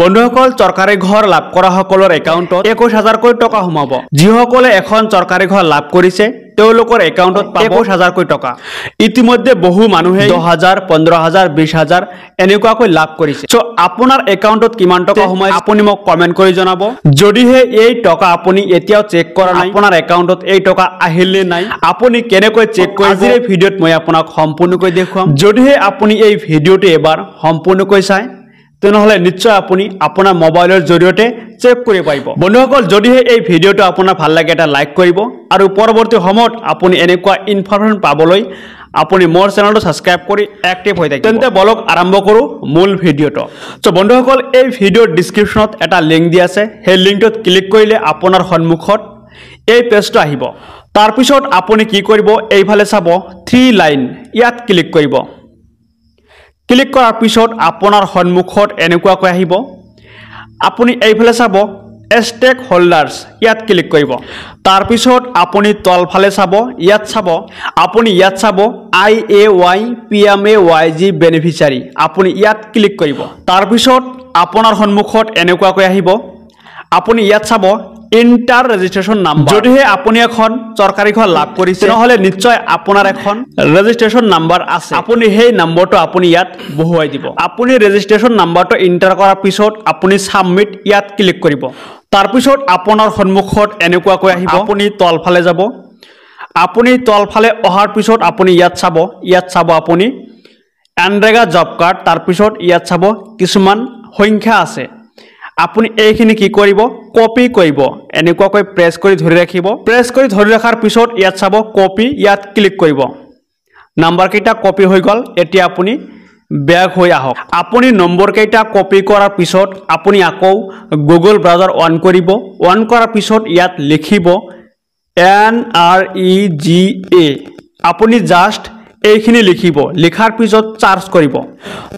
বন্ধুসকল চৰকাৰী ঘৰ লাভ কৰা সকলৰ একাউণ্টত একৈছ হাজাৰকৈ টকা সোমাব। যিসকলে এখন চৰকাৰী ঘৰ লাভ কৰিছে তেওঁলোকৰ একাউণ্টত একৈছ হাজাৰকৈ টকা। ইতিমধ্যে বহু মানুহে দহ হাজাৰ পোন্ধৰ হাজাৰ বিছ হাজাৰ এনেকুৱাকৈ লাভ কৰিছে। চ' আপোনাৰ একাউণ্টত কিমান টকা সোমাই আপুনি মোক কমেণ্ট কৰি জনাব। যদিহে এই টকা আপুনি এতিয়াও চেক কৰা নাই আপোনাৰ একাউণ্টত এই টকা আহিল নে নাই। আপুনি কেনেকৈ চেক কৰিব? আজিৰ এই ভিডিঅ'ত মই আপোনাক সম্পূৰ্ণকৈ দেখুৱাম। যদিহে আপুনি এই ভিডিঅ'টো এবাৰ সম্পূৰ্ণকৈ চায় তেনেহ'লে নিশ্চয় আপুনি আপোনাৰ মোবাইলৰ জৰিয়তে চেক কৰিব পাৰিব। বন্ধুসকল যদিহে এই ভিডিঅ'টো আপোনাৰ ভাল লাগে এটা লাইক কৰিব আৰু পৰৱৰ্তী সময়ত আপুনি এনেকুৱা ইনফৰমেশ্যন পাবলৈ আপুনি মোৰ চেনেলটো ছাবস্ক্ৰাইব কৰি এক্টিভ হৈ থাকিব। তেন্তে বলক আৰম্ভ কৰোঁ মূল ভিডিঅ'টো। চ' বন্ধুসকল এই ভিডিঅ'ৰ ডিছক্ৰিপশ্যনত এটা লিংক দি আছে। সেই লিংকটোত ক্লিক কৰিলে আপোনাৰ সন্মুখত এই পেজটো আহিব। তাৰপিছত আপুনি কি কৰিব এইফালে চাব থ্ৰী লাইন ইয়াত ক্লিক কৰিব। ক্লিক কৰাৰ পিছত আপোনাৰ সন্মুখত এনেকুৱাকৈ আহিব। আপুনি এইফালে চাব এষ্টেক হোল্ডাৰ্ছ ইয়াত ক্লিক কৰিব। তাৰপিছত আপুনি তলফালে চাব ইয়াত চাব। আপুনি ইয়াত চাব I A Y P M A Y G beneficiary আপুনি ইয়াত ক্লিক কৰিব। তাৰপিছত আপোনাৰ সন্মুখত এনেকুৱাকৈ আহিব। আপুনি ইয়াত চাব ইণ্টাৰ ৰেজিষ্ট্ৰেশ্যন নাম্বাৰ। যদিহে আপুনি এখন চৰকাৰী ঘৰ লাভ কৰিছে নহ'লে নিশ্চয় আপোনাৰ এখন ৰেজিষ্ট্ৰেশ্যন নাম্বাৰ আছে। আপুনি সেই নম্বৰটো আপুনি ইয়াত বহুৱাই দিব। আপুনি ৰেজিষ্ট্ৰেশ্যন নাম্বাৰটো ইণ্টাৰ কৰাৰ পিছত আপুনি ছাবমিট ইয়াত ক্লিক কৰিব। তাৰপিছত আপোনাৰ সন্মুখত এনেকুৱাকৈ আহিব। আপুনি তলফালে যাব। আপুনি তলফালে অহাৰ পিছত আপুনি ইয়াত চাব। ইয়াত চাব আপুনি এনৰেগা জব কাৰ্ড। তাৰপিছত ইয়াত চাব কিছুমান সংখ্যা আছে। আপুনি এইখিনি কি কৰিব? কপি কৰিব। এনেকুৱাকৈ প্ৰেছ কৰি ধৰি ৰাখিব। প্ৰেছ কৰি ধৰি ৰখাৰ পিছত ইয়াত চাব কপি ইয়াত ক্লিক কৰিব। নাম্বাৰকেইটা কপি হৈ গ'ল এতিয়া আপুনি বেক হৈ আহক। আপুনি নম্বৰকেইটা কপি কৰাৰ পিছত আপুনি আকৌ গুগল ব্ৰাউজাৰ অন কৰিব। অন কৰাৰ পিছত ইয়াত লিখিব N R E G A আপুনি জাষ্ট এইখিনি লিখিব। লিখাৰ পিছত চাৰ্চ কৰিব।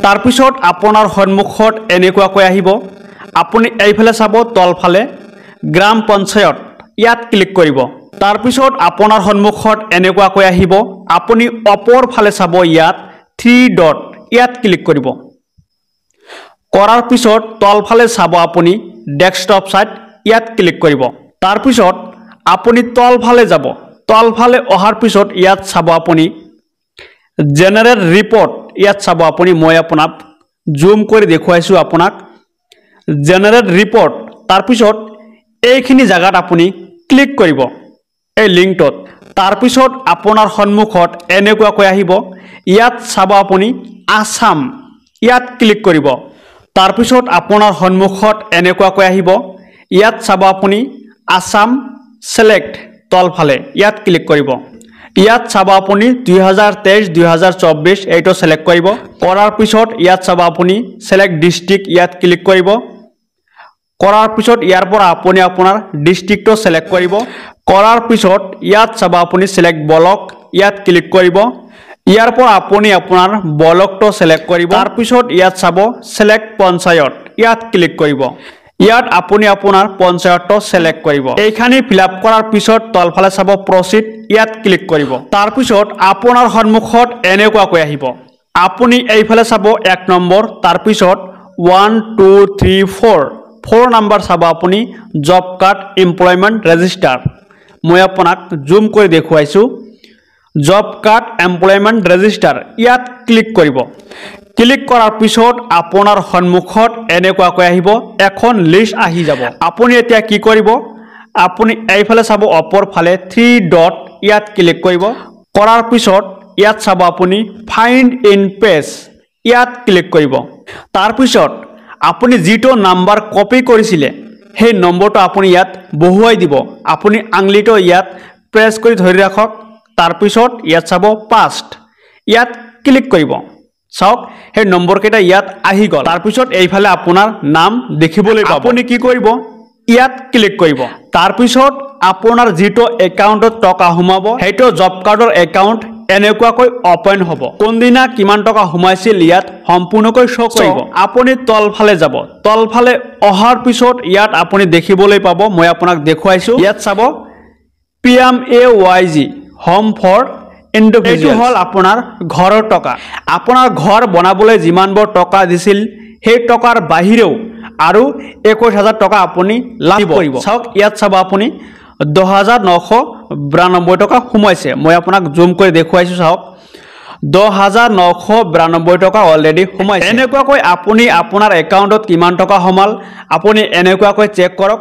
তাৰপিছত আপোনাৰ সন্মুখত এনেকুৱাকৈ আহিব। আপুনি এইফালে চাব তলফালে গ্ৰাম পঞ্চায়ত। ইয়াত ক্লিক কৰিব। তাৰপিছত আপোনাৰ সন্মুখত এনেকুৱাকৈ আহিব। আপুনি অপৰ ফালে চাব ইয়াত থ্ৰী ডট। ইয়াত ক্লিক কৰিব। কৰাৰ পিছত তলফালে চাব আপুনি ডেস্কটপ ছাইট ইয়াত ক্লিক কৰিব। তাৰপিছত আপুনি তলফালে যাব। তলফালে অহাৰ পিছত ইয়াত চাব আপুনি জেনেৰেল ৰিপৰ্ট ইয়াত চাব আপুনি মই আপোনাক জুম কৰি দেখুৱাইছোঁ আপোনাক। জেনেৰেল ৰিপৰ্ট তাৰপিছত এইখিনি জেগাত আপুনি ক্লিক কৰিব। এই লিংকটোত তাৰপিছত আপোনাৰ সন্মুখত এনেকুৱাকৈ আহিব। ইয়াত চাব আপুনি আছাম ইয়াত ক্লিক কৰিব। তাৰপিছত আপোনাৰ সন্মুখত এনেকুৱাকৈ আহিব। ইয়াত চাব আপুনি আছাম ছেলেক্ট তলফালে। ইয়াত ক্লিক কৰিব। ইয়াত চাব আপুনি দুই হাজাৰ তেইছ দুই হাজাৰ চৌব্বিছ এইটো ছিলেক্ট কৰিব। কৰাৰ পিছত ইয়াত চাব আপুনি ছিলেক্ট ডিষ্ট্ৰিক্ট ইয়াত ক্লিক কৰিব। কৰাৰ পিছত ইয়াৰ পৰা আপুনি আপোনাৰ ডিষ্ট্ৰিক্টটো ছিলেক্ট কৰিব। কৰাৰ পিছত ইয়াত চাব আপুনি ছিলেক্ট ব্লক ইয়াত ক্লিক কৰিব। ইয়াৰ পৰা আপুনি আপোনাৰ ব্লকটো ছিলেক্ট কৰিব। তাৰপিছত ইয়াত চাব ছিলেক্ট পঞ্চায়ত ইয়াত ক্লিক কৰিব। ইয়াত আপুনি আপোনাৰ পঞ্চায়তটো ছিলেক্ট কৰিব। এইখিনি ফিল আপ কৰাৰ পিছত তলফালে চাব প্ৰচিড ইয়াত ক্লিক কৰিব। তাৰপিছত আপোনাৰ সন্মুখত এনেকুৱাকৈ আহিব। আপুনি এইফালে চাব এক নম্বৰ তাৰপিছত one two three four four number চাব আপুনি জব কাৰ্ড এমপ্লয়মেণ্ট ৰেজিষ্টাৰ মই আপোনাক জুম কৰি দেখুৱাইছোঁ। জব কাৰ্ড এমপ্লয়মেণ্ট ৰেজিষ্টাৰ ইয়াত ক্লিক কৰিব। ক্লিক কৰাৰ পিছত আপোনাৰ সন্মুখত এনেকুৱাকৈ আহিব এখন লিষ্ট আহি যাব। আপুনি এতিয়া কি কৰিব? আপুনি এইফালে চাব অপৰ ফালে থ্ৰী ডট ইয়াত ক্লিক কৰিব। কৰাৰ পিছত ইয়াত চাব আপুনি ফাইণ্ড ইন পেজ ইয়াত ক্লিক কৰিব। তাৰপিছত আপুনি যিটো নাম্বাৰ কপি কৰিছিলে সেই নম্বৰটো আপুনি ইয়াত বহুৱাই দিব। আপুনি আঙুলিটো ইয়াত প্ৰেছ কৰি ধৰি ৰাখক তাৰপিছত ইয়াত চাব পাষ্ট ইয়াত ক্লিক কৰিব। চাওক সেই নম্বৰকেইটা ইয়াত আহি গ'ল। তাৰপিছত এইফালে আপোনাৰ নাম দেখিবলৈ পাব। আপুনি কি কৰিব? ইয়াত ক্লিক কৰিব। তাৰপিছত আপোনাৰ যিটো একাউণ্টত টকা সোমাব সেইটো জব কাৰ্ডৰ একাউণ্ট এনেকুৱাকৈ অপেন হ'ব। কোনদিনা কিমান টকা সোমাইছিল ইয়াত সম্পূৰ্ণকৈ শ্ব' কৰিব আপুনি তলফালে যাব। তলফালে অহাৰ পিছত ইয়াত আপুনি দেখিবলৈ পাব মই আপোনাক দেখুৱাইছোঁ। ইয়াত চাব। P M A Y G home for individual হ'ল আপোনাৰ ঘৰৰ টকা। আপোনাৰ ঘৰ বনাবলৈ যিমানবোৰ টকা দিছিল সেই টকাৰ বাহিৰেও আৰু একৈছ হাজাৰ টকা আপুনি লাভ কৰিব। চাওক ইয়াত চাব আপুনি। দহ হাজাৰ নশ বিৰান্নব্বৈ টকা সোমাইছে। মই আপোনাক জুম কৰি দেখুৱাইছোঁ চাওক। দহ হাজাৰ নশ বিৰান্নব্বৈ টকা অলৰেডি সোমাইছে। এনেকুৱাকৈ আপুনি আপোনাৰ একাউণ্টত কিমান টকা সোমাল আপুনি এনেকুৱাকৈ চেক কৰক।